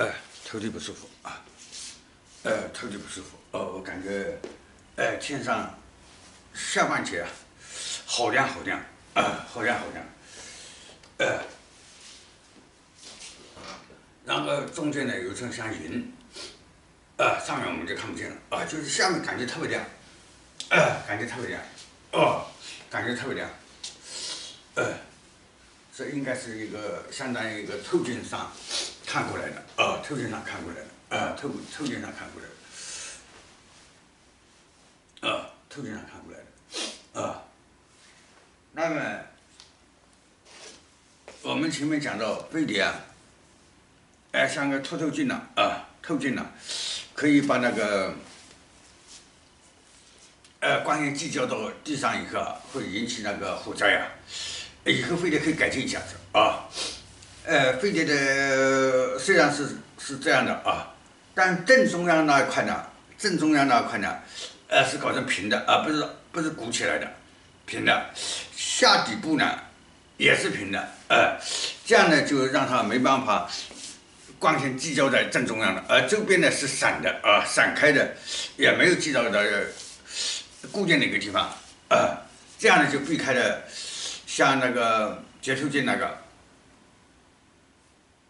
哎，头顶不舒服啊，呃，头顶不舒服，哦，我感觉，哎，天上下半截啊，好亮好亮，啊，好亮好亮，呃，然后中间呢有一层像云，啊，上面我们就看不见了，啊，就是下面感觉特别亮，啊，感觉特别亮，哦，感觉特别亮，呃。这应该是一个相当于一个透镜上看过来的，透镜上看过来的，啊，透透镜上看过来的，啊，透镜上看过来的，啊，那么我们前面讲到飞碟啊，哎，像个透透镜呢，啊，透镜呢，可以把那个，呃，光线聚焦到地上以后，会引起那个火灾啊。以后飞碟可以改进一下子啊，呃，飞碟的虽然是是这样的啊，但正中央那一块呢，正中央那一块呢，呃，是搞成平的啊，不是不是鼓起来的，平的，下底部呢也是平的，呃，这样呢就让它没办法光线聚焦在正中央的，而周边呢是散的啊，散开的，也没有聚焦到固定的一个地方啊，这样呢就避开了。像那个接触镜那个，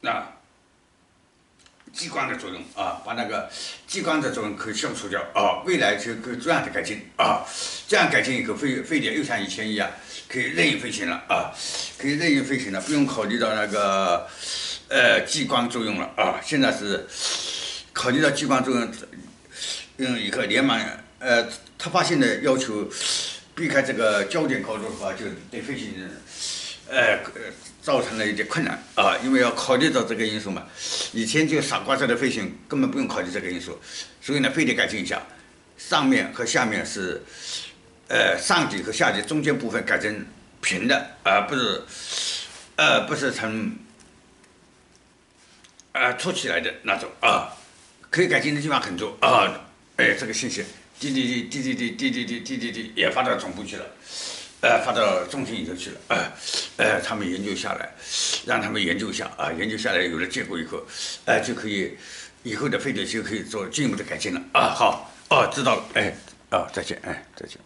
那激光的作用啊，把那个激光的作用可以消除掉啊，未来就可以这样的改进啊，这样改进以后飞飞碟又像以前一样可以任意飞行了啊，可以任意飞行了，不用考虑到那个呃激光作用了啊，现在是考虑到激光作用，用以后连忙呃突发性的要求。避开这个焦点高度的话，就对飞行，呃，造成了一点困难。啊，因为要考虑到这个因素嘛。以前就傻瓜式的飞行，根本不用考虑这个因素，所以呢，非得改进一下，上面和下面是，呃，上底和下底中间部分改成平的，而不是，呃，不是成，呃，凸起来的那种。啊，可以改进的地方很多。啊，哎，这个信息。滴滴滴滴滴滴滴滴滴滴滴滴也发到总部去了，呃，发到中心里头去了，呃，呃，他们研究下来，让他们研究一下啊，研究下来有了结果以后，呃，就可以以后的飞碟就可以做进一步的改进了啊。好，哦，知道了，哎，哦，再见，哎，再见。